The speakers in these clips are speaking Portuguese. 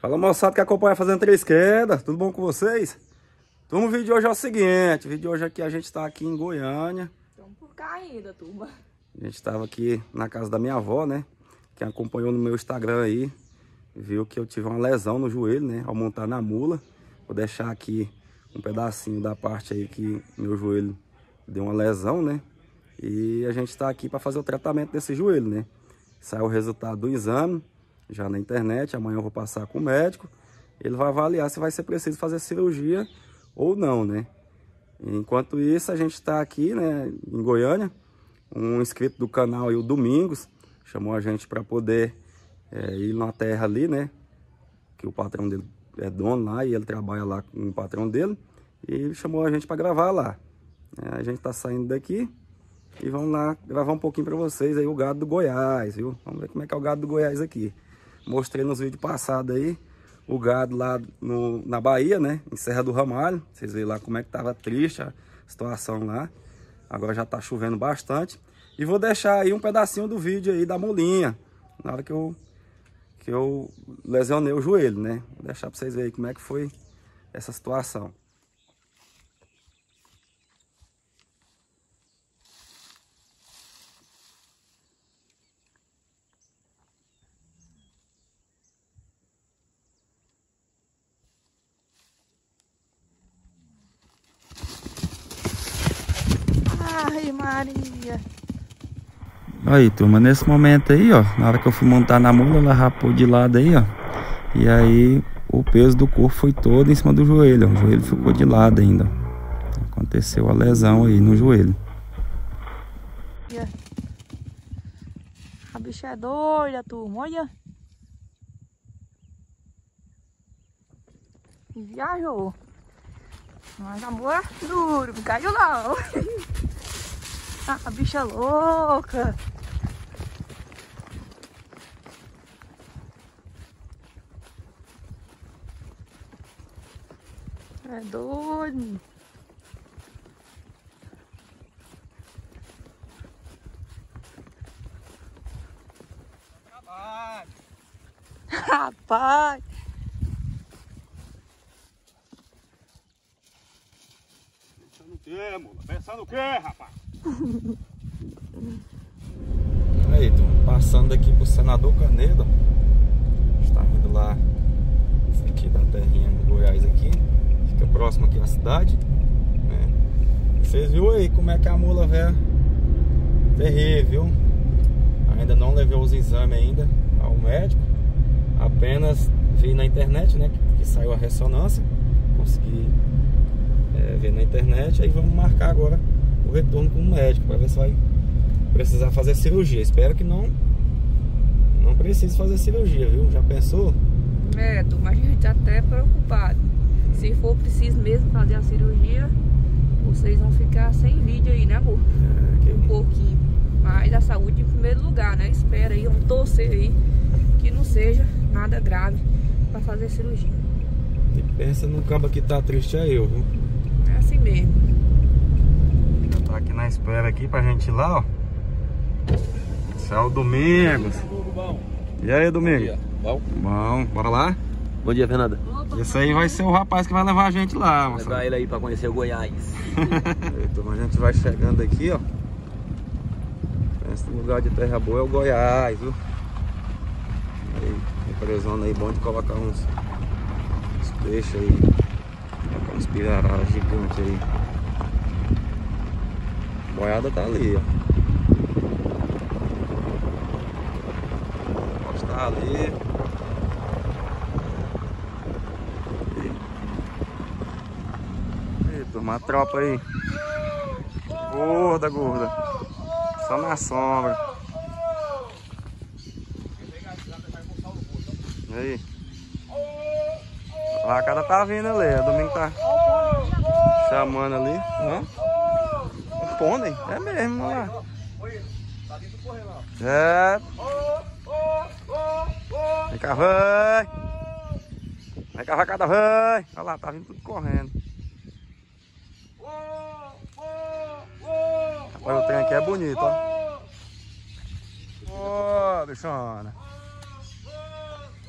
Fala moçada que acompanha Fazendo Três Quedas, tudo bom com vocês? Turma, o vídeo de hoje é o seguinte, o vídeo de hoje aqui a gente está aqui em Goiânia. Estamos por cá ainda, turma. A gente estava aqui na casa da minha avó, né? Quem acompanhou no meu Instagram aí, viu que eu tive uma lesão no joelho, né? Ao montar na mula. Vou deixar aqui um pedacinho da parte aí que meu joelho deu uma lesão, né? E a gente está aqui para fazer o tratamento desse joelho, né? Saiu o resultado do exame, já na internet. Amanhã eu vou passar com o médico. Ele vai avaliar se vai ser preciso fazer cirurgia ou não, né? Enquanto isso, a gente está aqui, né, em Goiânia. Um inscrito do canal, o Domingos, chamou a gente para poder é, ir na terra ali, né? Que o patrão dele é dono lá e ele trabalha lá com o patrão dele. E chamou a gente para gravar lá. É, a gente está saindo daqui. E vamos lá gravar um pouquinho para vocês aí o gado do Goiás, viu? Vamos ver como é que é o gado do Goiás aqui. Mostrei nos vídeos passados aí o gado lá no, na Bahia, né? Em Serra do Ramalho. Vocês veem lá como é que tava triste a situação lá. Agora já tá chovendo bastante. E vou deixar aí um pedacinho do vídeo aí da molinha. Na hora que eu, que eu lesionei o joelho, né? Vou deixar para vocês verem como é que foi essa situação. Ai, Maria. Aí, turma, nesse momento aí, ó, na hora que eu fui montar na mula, ela rapou de lado aí, ó. E aí, o peso do corpo foi todo em cima do joelho, ó. O joelho ficou de lado ainda. Aconteceu a lesão aí no joelho. A bicha é doida, turma, olha. Viajou. Mas amor é duro, não caiu não. Ah, a bicha é louca. É doido. Rapaz. Pensando o quê, mula? Pensando o quê, rapaz? Aí, turma, passando aqui pro Senador Canedo. Está indo lá aqui da terrinha do Goiás aqui. Fica próximo aqui à cidade. Né? Vocês viram aí como é que a mula velha terrível? Ainda não levei os exames ainda ao médico. Apenas vi na internet, né? Que saiu a ressonância. Consegui é, ver na internet. Aí vamos marcar agora o retorno com o médico para ver se vai precisar fazer cirurgia. Espero que não não precise fazer cirurgia, viu? Já pensou? É, turma, a gente tá até preocupado. Se for preciso mesmo fazer a cirurgia, vocês vão ficar sem vídeo aí, né, amor? É, que... Um pouquinho. Mas a saúde em primeiro lugar, né? Espera aí, vamos torcer aí que não seja nada grave para fazer cirurgia. E pensa no cabo que tá triste é eu, viu? É assim mesmo. Já tá aqui na espera aqui pra gente ir lá, ó. Esse é o Domingos. E aí, Domingos? Bom? Bom, bora lá? Bom dia, Fernanda. Esse aí vai ser o rapaz que vai levar a gente lá, moçada. levar ele aí pra conhecer o Goiás. Turma, a gente vai chegando aqui, ó. Esse lugar de terra boa é o Goiás, viu? Aí, empresona aí, bom de colocar uns, uns peixes aí. Colocar uns pirararas gigantes aí. A boiada tá ali, ó. Estar ali. Aí, turma, a tropa aí. Gorda, gorda. Só na sombra. Aí? A vacada tá vindo ali. O domingo tá chamando ali. Hã? Um pônei? É mesmo, olha lá. É. Vem cá, vai. Vem cá, vacada, vai. Olha lá, tá vindo tudo correndo. Rapaz, o trem aqui é bonito, ó. Ó, bichona.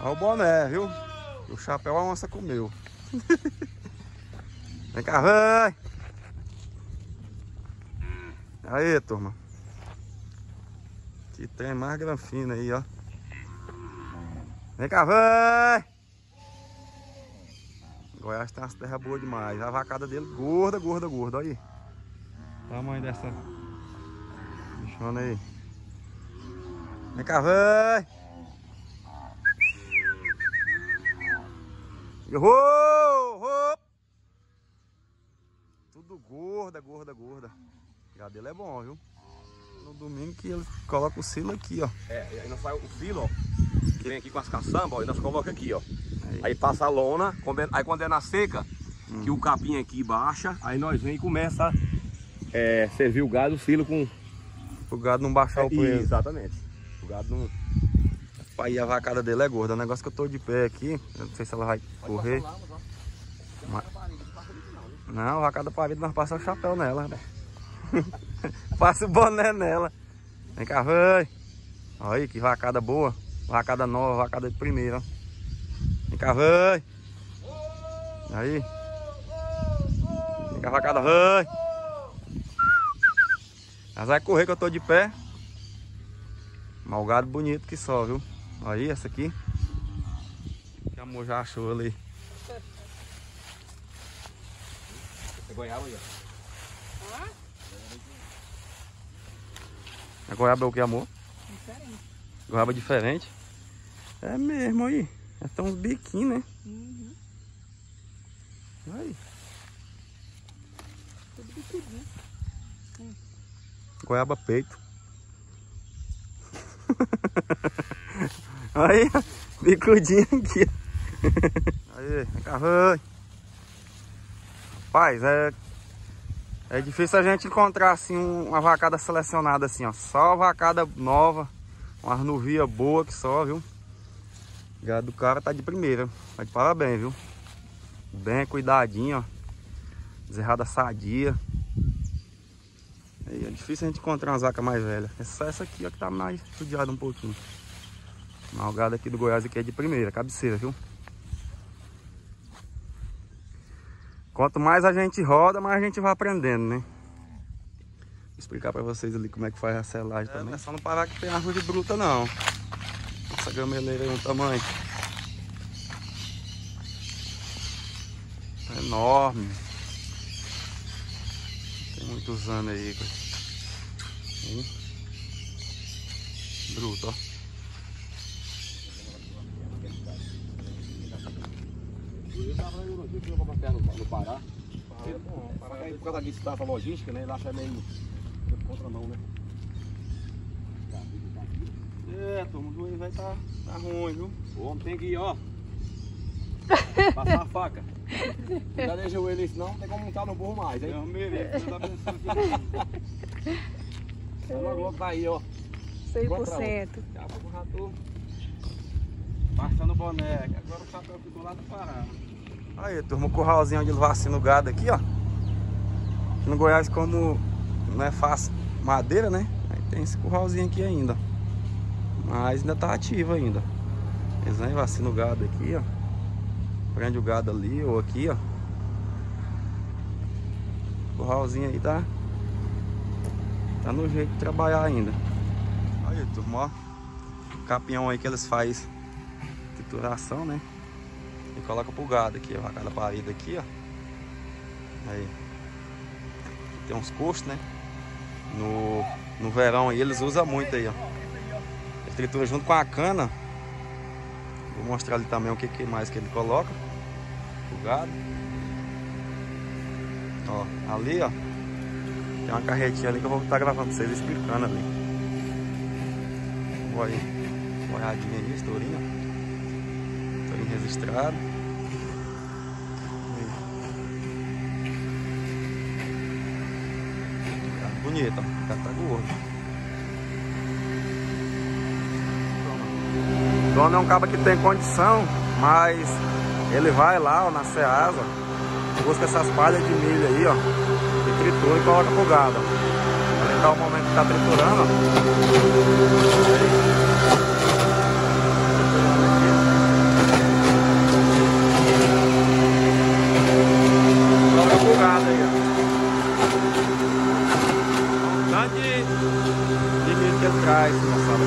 Olha o boné, viu? O chapéu a onça comeu. Vem cá, vai! Aí, turma. Aqui tem mais granfina aí, ó. Vem cá, vai! Goiás tem umas terras boas demais. A vacada dele gorda, gorda, gorda. Olha aí. Tamanho dessa bichona aí. Vem cá, vai! Errou! Tudo gorda, gorda, gorda. O gadelo é bom, viu? No domingo que ele coloca o silo aqui, ó. É, aí nós faz o filo, ó. Que vem aqui com as caçambas, ó, e nós coloca aqui, ó. Aí, aí passa a lona, aí quando é na seca, hum. que o capim aqui baixa, aí nós vem e começa a é, servir o gado, o filo com... O gado não baixar é, o peso. Exatamente. O gado não... Aí a vacada dele é gorda. O negócio que eu tô de pé aqui, eu não sei se ela vai Pode correr. Lá, mas... Não, a vacada parede nós passamos o chapéu nela, né? Passa o boné nela. Vem cá, vai. Olha aí, que vacada boa. Vacada nova, vacada de primeira. Vem cá, vai. Aí. Vem cá, vacada, vai. Mas vai correr que eu tô de pé. Malgado bonito que só, viu? Aí, essa aqui. Que amor já achou ali. É goiaba aí, ó. A goiaba é o que, amor? Diferente. Goiaba diferente? É mesmo aí. É uns biquinhos, né? Uhum. Aí. Tudo biquidinho. Goiaba peito. Aí, bicudinho aqui. Aí, vai. Rapaz, é, é difícil a gente encontrar assim uma vacada selecionada assim, ó. Só vacada nova, uma nuvia boa que só, viu? O gado do cara tá de primeira. Tá de parabéns, viu? Bem cuidadinho, ó. Zerrada sadia. Aí é difícil a gente encontrar uma vaca mais velha. É só essa aqui, ó, que tá mais judiada um pouquinho. Malgada aqui do Goiás aqui é de primeira, cabeceira, viu? Quanto mais a gente roda, mais a gente vai aprendendo, né? Vou explicar pra vocês ali como é que faz a selagem é, também. Não é só não parar que tem árvore bruta, não. Gameleira é um tamanho. É enorme. Tem muitos anos aí. Bruto, ó. Eu tava no dia vou pra terra no, Pará. É por causa da distância logística, né? Ele acha meio contramão, né? É, turma, o joelho vai tá, tá ruim, viu? O homem tem que ir, ó. Passar a faca. Já deixa o ele não tem como montar no burro mais, hein? Eu mereço, tá pensando logo tá aí, ó. 100%. Já vou passando boné. Agora o chapéu ficou lá do Pará. Aí, turma, o curralzinho onde ele vacina o gado aqui, ó. No Goiás, como não é fácil madeira, né? Aí tem esse curralzinho aqui ainda. Mas ainda tá ativo ainda. Eles vêm vacina o gado aqui, ó. Prende o gado ali ou aqui, ó. O curralzinho aí tá... Tá no jeito de trabalhar ainda. Aí, turma, ó. O capinhão aí que eles fazem trituração, né? E coloca pro gado aqui, ó. Cada parede aqui, ó. Aí. Tem uns custos, né? No, no verão aí eles usam muito aí, ó. Tritura junto com a cana. Vou mostrar ali também o que, que mais que ele coloca. O gado. Ó, ali, ó. Tem uma carretinha ali que eu vou estar gravando pra vocês explicando ali. Olha aí. Olhadinha aí, estourinha registrado. Tá bonito, ó. O cara tá gordo. O dono é um cara que tem condição, mas ele vai lá ó, na Ceasa, busca essas palhas de milho aí, ó, e tritura e coloca pro gado. Dar o momento que tá triturando, ó.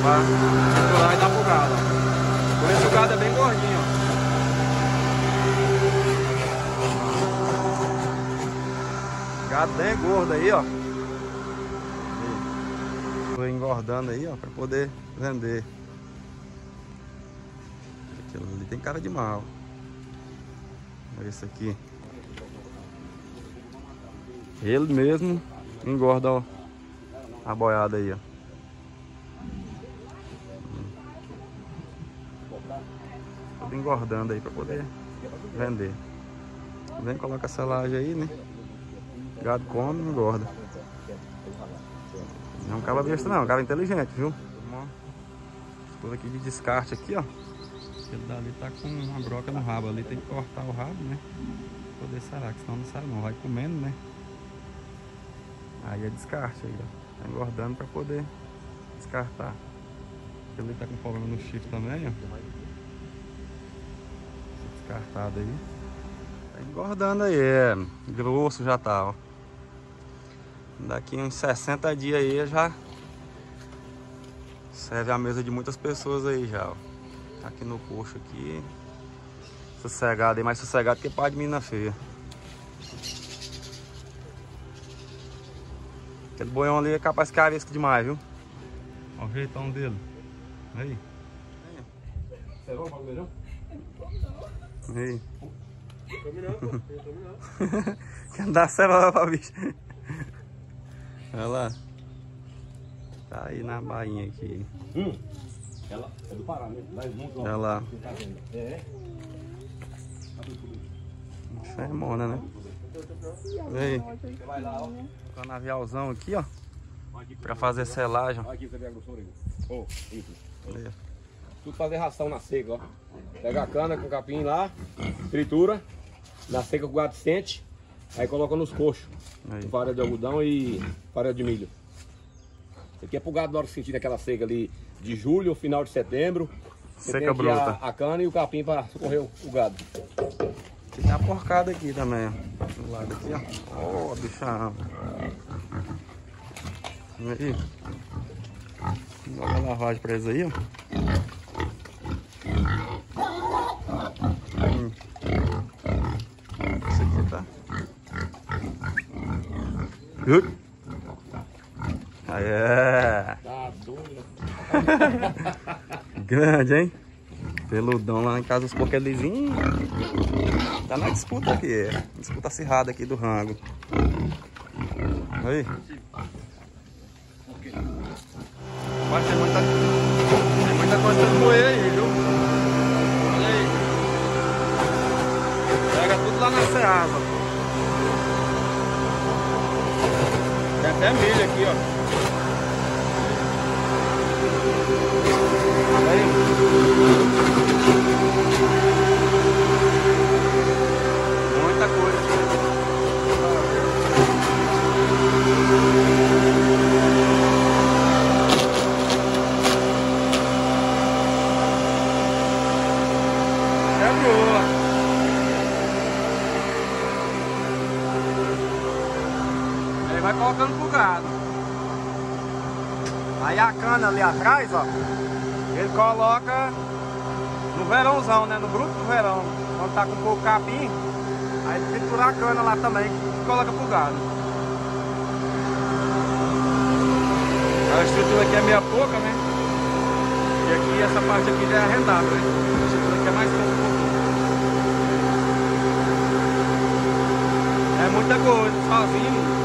Pra triturar e dar pro gado. ó. Por isso o gado é bem gordinho, ó. Gado bem gordo aí, ó. Tô engordando aí, ó, pra poder vender. Aquilo ali tem cara de mal. Olha esse aqui. Ele mesmo engorda, ó. A boiada aí, ó. Tudo engordando aí pra poder vender. Vem, coloca essa laje aí, né? Gado come e engorda. Não é um cabo besta não, é um cara inteligente, viu? Tudo aqui de descarte aqui, ó. Ele dali tá com uma broca no rabo ali, tem que cortar o rabo, né? Pra poder sarar, que senão não sai não. Vai comendo, né? Aí é descarte aí, ó. Tá engordando pra poder descartar. Ele tá com problema no chifre também, ó. Descartado aí. Tá engordando aí, é. Grosso já tá, ó. Daqui uns 60 dias aí já serve a mesa de muitas pessoas aí já, ó. Tá aqui no coxo aqui. Sossegado aí, mais sossegado que pai de mina feia. Aquele boião ali é capaz que é arisco demais, viu? Olha o jeitão dele. Aí. Você vai pra comer não? Come não, pô. Come não. Quer dar cebola pra bicho. Olha lá. Tá aí na bainha aqui. Hum. Ela é do Pará, né? Lá junto, ó. Olha lá. Tá? É. Isso é mona, né? Vai lá, ó. Canavialzão aqui, ó. Pra fazer selagem. Olha aqui você ver a grossura aí. Ô, isso. Tudo fazer ração na seca, ó. Pega a cana com capim lá, tritura, na seca com o gado sente, aí coloca nos coxos. Farinha de algodão e farinha de milho. Isso aqui é pro gado na hora de sentir aquela seca ali de julho ou final de setembro. Você Seca tem bruta. A, a cana e o capim para socorrer o, o gado. Tem a porcada aqui também, ó. Do lado aqui, ó. Ó, bichão. Aí. Joga a lavagem pra eles aí, ó. Hum. Esse aqui tá. Tá doido. Grande, hein? Peludão lá em casa, os porquelizinhos. Tá na disputa aqui, é. Disputa acirrada aqui do rango. Aí. Até milho aqui, ó. Aí. Cana ali atrás, ó, ele coloca no verãozão, né? No bruto do verão. Quando tá com pouco capim, aí tritura a cana lá também e coloca pro gado. A estrutura aqui é meia pouca, né? E aqui essa parte aqui já é arrendada, né? A estrutura aqui é mais pouco. É muita coisa, sozinho.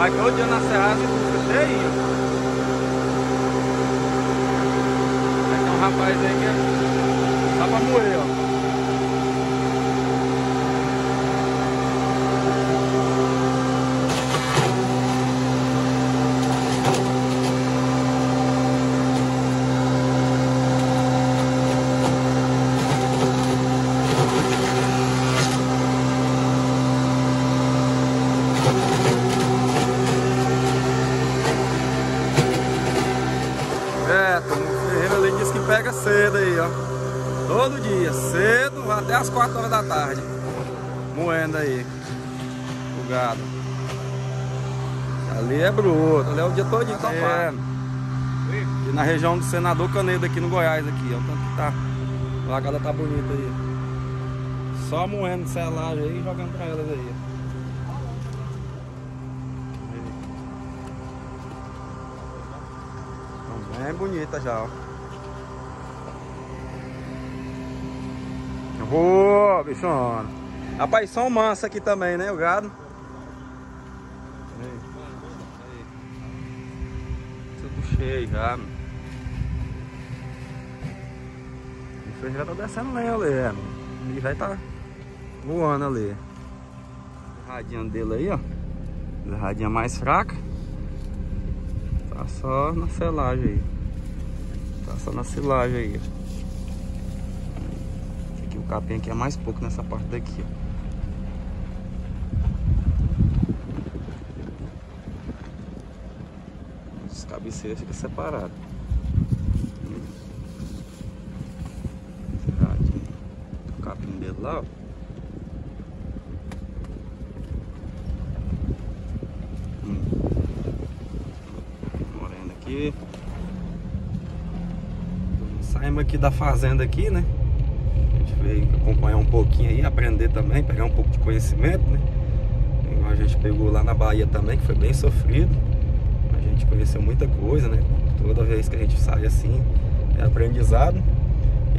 Vai todo dia na serra e busca cheinho. Aí tem um rapaz aí que é só pra morrer, ó. As 4 horas da tarde. Moendo aí. O gado. Ali é bruto, ali é o dia todo topado. Aqui na região do Senador Canedo, aqui no Goiás, aqui, ó. O tanto que tá. A vagada tá bonita aí. Só moendo selagem aí e jogando pra elas aí. Bem bonitas já, ó. Boa, bichona. Rapaz, são mansa aqui também, né, o gado? Tudo cheio já. O feijão já tá descendo lenha ali, é. E vai tá voando ali. O radinho dele aí, ó. Radinha mais fraca. Tá só na selagem aí. Tá só na silagem aí, ó capim aqui é mais pouco nessa parte daqui. Os cabeceiras ficam separados. O capim dele lá. Hum. Aqui. Saímos aqui da fazenda aqui, né? Veio acompanhar um pouquinho aí, aprender também, pegar um pouco de conhecimento, né? A gente pegou lá na Bahia também, que foi bem sofrido. A gente conheceu muita coisa, né? Toda vez que a gente sai assim, é aprendizado.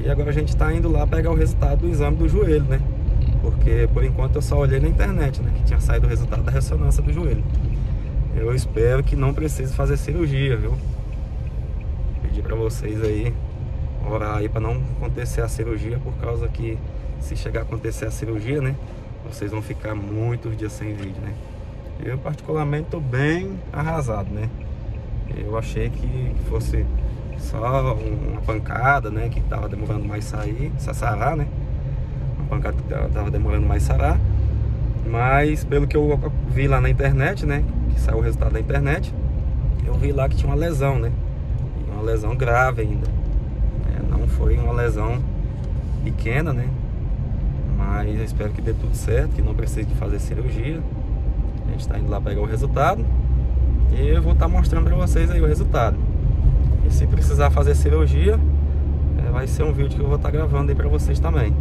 E agora a gente está indo lá pegar o resultado do exame do joelho, né? Porque por enquanto eu só olhei na internet, né? Que tinha saído o resultado da ressonância do joelho. Eu espero que não precise fazer cirurgia, viu? Pedir para vocês aí orar aí para não acontecer a cirurgia, por causa que se chegar a acontecer a cirurgia, né? Vocês vão ficar muitos dias sem vídeo, né? Eu particularmente tô bem arrasado, né? Eu achei que fosse só uma pancada, né? Que tava demorando mais sair, sarar, né? Uma pancada que tava demorando mais sarar. Mas pelo que eu vi lá na internet, né? Que saiu o resultado da internet, eu vi lá que tinha uma lesão, né? Uma lesão grave ainda foi uma lesão pequena, né? Mas eu espero que dê tudo certo, que não precise de fazer cirurgia. A gente está indo lá pegar o resultado e eu vou estar tá mostrando para vocês aí o resultado. E se precisar fazer cirurgia, é, vai ser um vídeo que eu vou estar tá gravando aí para vocês também.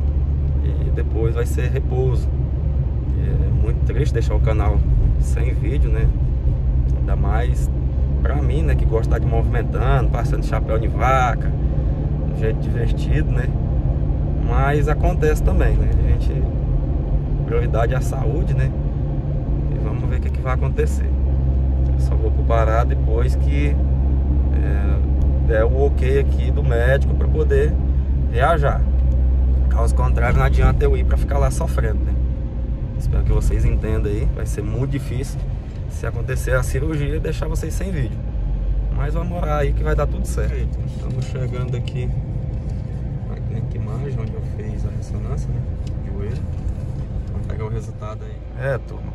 E depois vai ser repouso. É muito triste deixar o canal sem vídeo, né? Ainda mais para mim, né, que gosta de movimentando, passando chapéu de vaca, jeito divertido, né? Mas acontece também, né? A gente. Prioridade é a saúde, né? E vamos ver o que, que vai acontecer. Eu só vou pro Pará depois que é, der o ok aqui do médico para poder viajar. Caso contrário, não adianta eu ir para ficar lá sofrendo, né? Espero que vocês entendam aí. Vai ser muito difícil se acontecer a cirurgia e deixar vocês sem vídeo. Mas vamos orar aí que vai dar tudo certo. Estamos chegando aqui na imagem onde eu fiz a ressonância, né? Joelho. Vamos pegar o resultado aí. É, turma.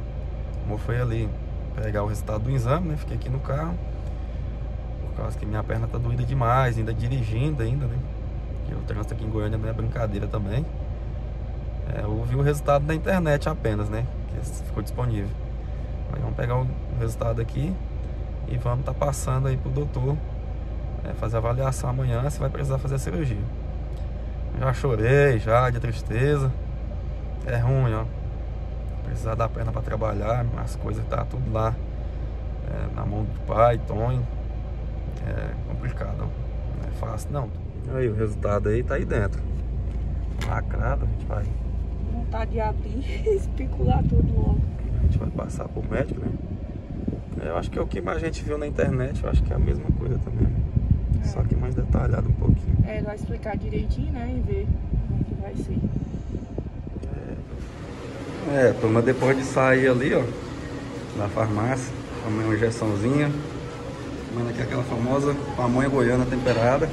Como foi ali pegar o resultado do exame, né? Fiquei aqui no carro. Por causa que minha perna tá doída demais, ainda dirigindo ainda, né? E o trânsito aqui em Goiânia não é brincadeira também. É, eu vi o resultado da internet apenas, né? Que ficou disponível. Mas vamos pegar o resultado aqui e vamos estar tá passando aí pro doutor é, fazer avaliação amanhã se vai precisar fazer a cirurgia. Já chorei, já, de tristeza. É ruim, ó. Precisar da perna para trabalhar, as coisas tá tudo lá é, na mão do pai, Tonho. É complicado, ó. Não é fácil não. Aí o resultado aí tá aí dentro. Lacrado, a gente vai. Vontade de abrir especular tudo logo. A gente vai passar pro médico, né? Eu acho que é o que mais a gente viu na internet, eu acho que é a mesma coisa também. É. Só que mais detalhado um pouquinho. É, vai explicar direitinho, né? E ver como que vai ser. É, turma, depois de sair ali, ó, da farmácia, tomei uma injeçãozinha. Tomando aqui aquela famosa pamonha goiana temperada.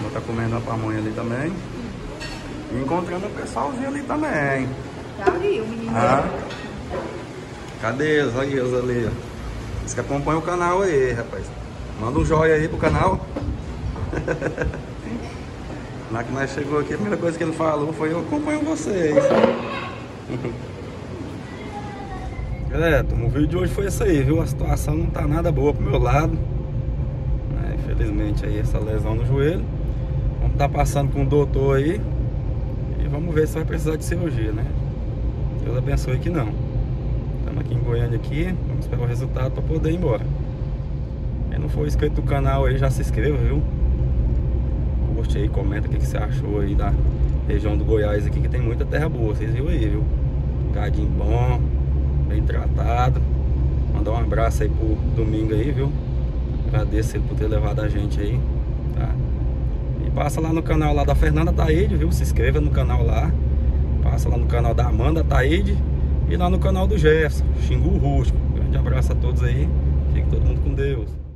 Vou estar tá comendo a pamonha ali também. E encontrando o pessoalzinho ali também. Tá ali, o menino. Ah. Cadê eles? Olha eles ali, ó. Eles que acompanham o canal aí, rapaz. Manda um joinha aí pro canal. Na que nós chegou aqui, a primeira coisa que ele falou foi eu acompanho vocês. É, o vídeo de hoje foi isso aí, viu? A situação não tá nada boa pro meu lado. Né? Infelizmente aí essa lesão no joelho. Vamos estar tá passando com o doutor aí. E vamos ver se vai precisar de cirurgia, né? Deus abençoe que não. Estamos aqui em Goiânia aqui. Vamos esperar o resultado para poder ir embora. Quem não for inscrito no canal aí, já se inscreva, viu? Curte aí, comenta o que, que você achou aí da região do Goiás aqui, que tem muita terra boa, vocês viram aí, viu? Gadinho bom, bem tratado. Mandar um abraço aí pro domingo aí, viu? Agradeço ele por ter levado a gente aí, tá? E passa lá no canal lá da Fernanda Taíde, viu? Se inscreva no canal lá. Passa lá no canal da Amanda Taíde e lá no canal do Jefferson, Xingu Rústico. Grande abraço a todos aí. Fique todo mundo com Deus.